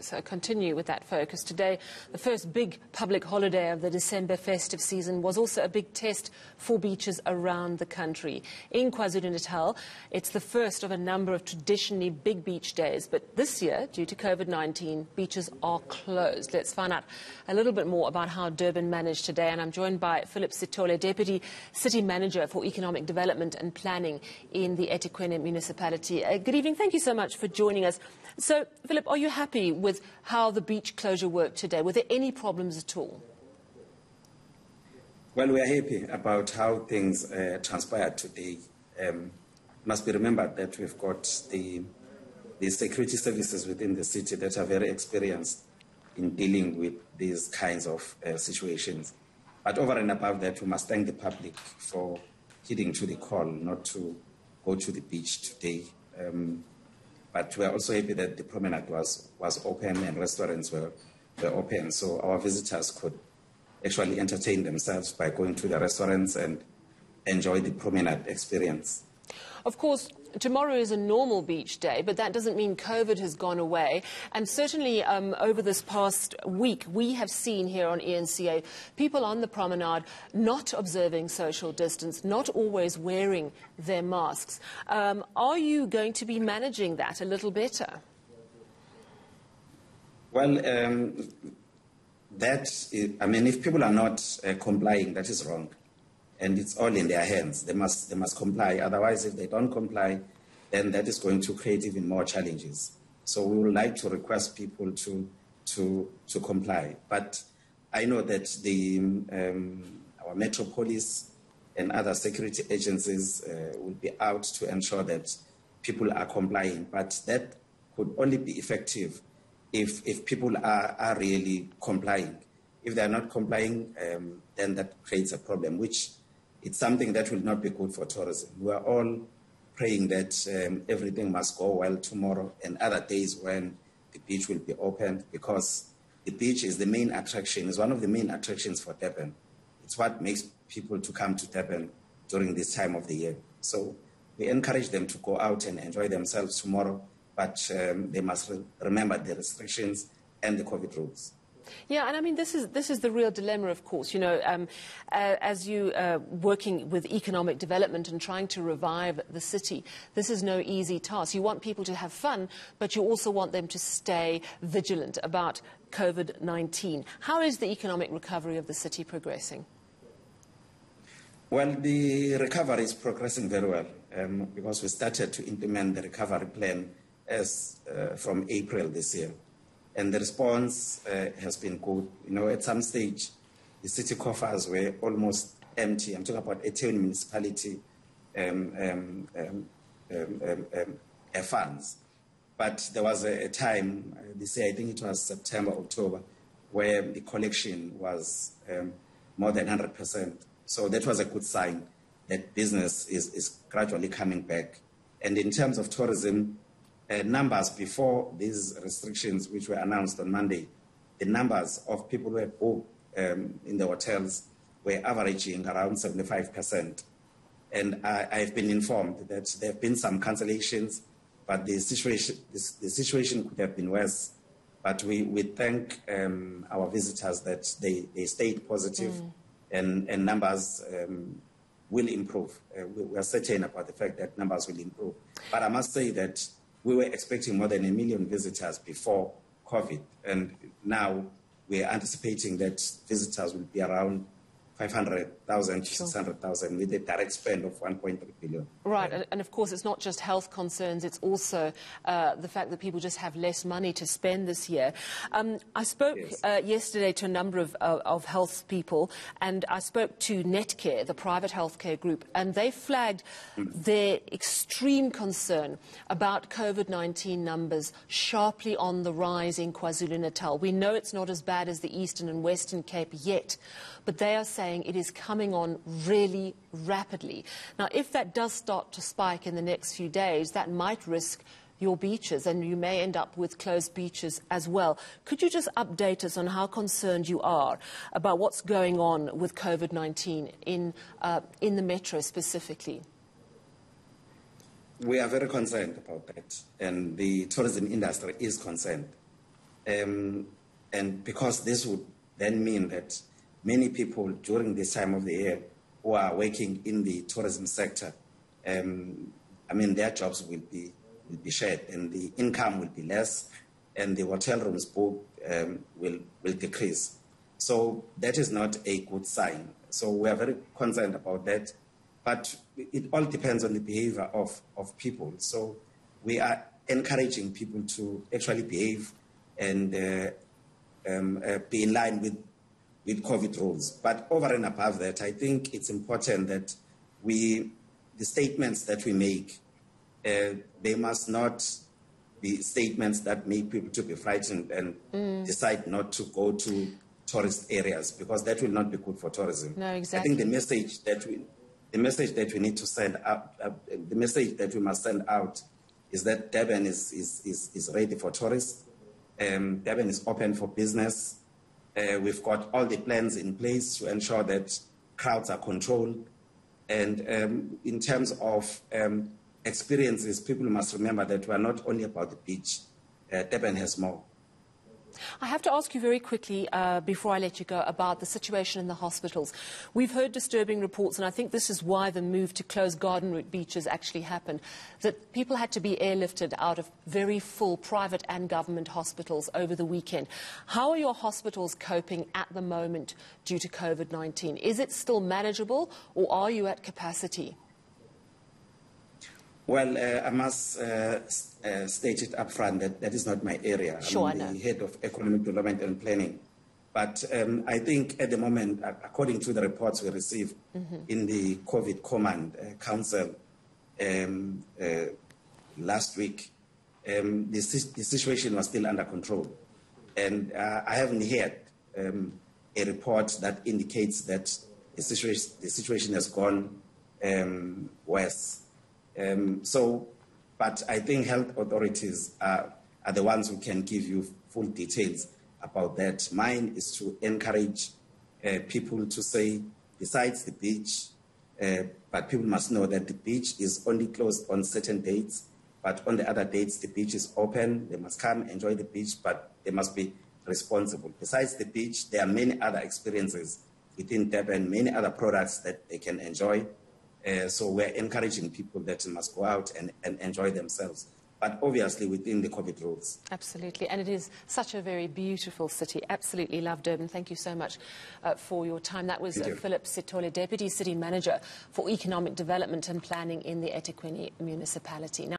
So continue with that focus. Today, the first big public holiday of the December festive season was also a big test for beaches around the country. In KwaZulu-Natal, it's the first of a number of traditionally big beach days. But this year, due to COVID-19, beaches are closed. Let's find out a little bit more about how Durban managed today. And I'm joined by Philip Sithole, Deputy City Manager for Economic Development and Planning in the eThekwini municipality. Uh, good evening. Thank you so much for joining us. So, Philip, are you happy with how the beach closure worked today? Were there any problems at all? Well, we are happy about how things uh, transpired today. Um, must be remembered that we've got the, the security services within the city that are very experienced in dealing with these kinds of uh, situations. But over and above that, we must thank the public for heeding to the call not to go to the beach today. Um, but we are also happy that the promenade was, was open and restaurants were, were open. So our visitors could actually entertain themselves by going to the restaurants and enjoy the promenade experience. Of course, tomorrow is a normal beach day, but that doesn't mean COVID has gone away. And certainly um, over this past week, we have seen here on ENCA people on the promenade not observing social distance, not always wearing their masks. Um, are you going to be managing that a little better? Well, um, that, is, I mean, if people are not uh, complying, that is wrong and it's all in their hands. They must, they must comply. Otherwise, if they don't comply, then that is going to create even more challenges. So we would like to request people to, to, to comply. But I know that the, um, our Metro Police and other security agencies uh, will be out to ensure that people are complying. But that could only be effective if, if people are, are really complying. If they are not complying, um, then that creates a problem, which it's something that will not be good for tourism. We are all praying that um, everything must go well tomorrow and other days when the beach will be opened because the beach is the main attraction, is one of the main attractions for Durban. It's what makes people to come to Durban during this time of the year. So we encourage them to go out and enjoy themselves tomorrow, but um, they must re remember the restrictions and the COVID rules. Yeah, and I mean, this is, this is the real dilemma, of course. You know, um, uh, as you uh, working with economic development and trying to revive the city, this is no easy task. You want people to have fun, but you also want them to stay vigilant about COVID-19. How is the economic recovery of the city progressing? Well, the recovery is progressing very well um, because we started to implement the recovery plan as uh, from April this year and the response uh, has been good. You know, at some stage, the city coffers were almost empty. I'm talking about eThekwini municipality um, um, um, um, um, um uh, funds. But there was a, a time, uh, this year, I think it was September, October, where the collection was more than 100%. So that was a good sign that business is, is gradually coming back. And in terms of tourism, uh, numbers before these restrictions, which were announced on Monday, the numbers of people who had booked um, in the hotels were averaging around 75%. And I, have been informed that there have been some cancellations, but the situation, the, the situation could have been worse. But we, we thank um, our visitors that they, they stayed positive mm. and, and numbers um, will improve. Uh, we, we are certain about the fact that numbers will improve. But I must say that we were expecting more than a million visitors before COVID, and now we're anticipating that visitors will be around 500,000 to 600,000 with a direct spend of 1.3 billion. Right, and, and, of course it's not just health concerns, it's also uh, the fact that people just have less money to spend this year. Um, I spoke yes. uh, yesterday to a number of, uh, of health people, and I spoke to Netcare, the private healthcare group, and they flagged mm. their extreme concern about COVID-19 numbers sharply on the rise in KwaZulu-Natal. We know it's not as bad as the Eastern and Western Cape yet, but they are saying it is coming on really rapidly. Now, if that does start to spike in the next few days, that might risk your beaches and you may end up with closed beaches as well. Could you just update us on how concerned you are about what's going on with COVID-19 in, uh, in the metro specifically? We are very concerned about that and the tourism industry is concerned. Um, and because this would then mean that many people during this time of the year who are working in the tourism sector, um, I mean, their jobs will be, will be shared and the income will be less and the hotel rooms booked um, will, will decrease. So that is not a good sign. So we are very concerned about that. But it all depends on the behavior of, of people. So we are encouraging people to actually behave and uh, um, uh, be in line with, with COVID rules. But over and above that, I think it's important that we, the statements that we make, uh, they must not be statements that make people to be frightened and mm. decide not to go to tourist areas because that will not be good for tourism. No, exactly. I think the message that we, the message that we need to send out, uh, the message that we must send out is that Durban is, is, is, is ready for tourists. Um, Durban is open for business. Uh, we've got all the plans in place to ensure that crowds are controlled. And um, in terms of um, experiences, people must remember that we're not only about the beach. Uh, Durban has more. I have to ask you very quickly uh, before I let you go about the situation in the hospitals. We've heard disturbing reports, and I think this is why the move to close garden route beaches actually happened, that people had to be airlifted out of very full private and government hospitals over the weekend. How are your hospitals coping at the moment due to COVID-19? Is it still manageable, or are you at capacity? Well, uh, I must uh, uh, state it up front that that is not my area. Sure, I'm the head of economic development and planning. But um, I think at the moment, according to the reports we received mm-hmm. in the COVID Command uh, Council um, uh, last week, um, the, the, situation was still under control. And uh, I haven't heard um, a report that indicates that the situation, the situation has gone um, worse. Um, so, but I think health authorities are, are the ones who can give you full details about that. Mine is to encourage uh, people to say, besides the beach, uh, but people must know that the beach is only closed on certain dates, but on the other dates, the beach is open. They must come enjoy the beach, but they must be responsible. Besides the beach, there are many other experiences within Durban, many other products that they can enjoy. Uh, so we're encouraging people that must go out and, and enjoy themselves but obviously within the COVID rules. Absolutely, and it is such a very beautiful city. Absolutely love Durban. Thank you so much uh, for your time. That was uh, Philip Sithole, Deputy City Manager for Economic Development and Planning in the eThekwini municipality. Now